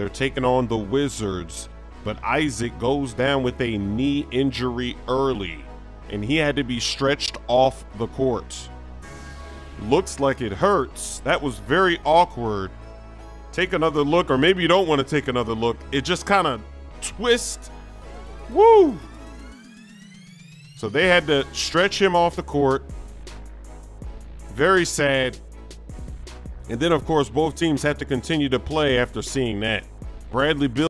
They're taking on the Wizards, but Isaac goes down with a knee injury early, and he had to be stretched off the court. Looks like it hurts. That was very awkward. Take another look, or maybe you don't want to take another look. It just kind of twists. Woo! So they had to stretch him off the court. Very sad. And then, of course, both teams had to continue to play after seeing that. Bradley Beal.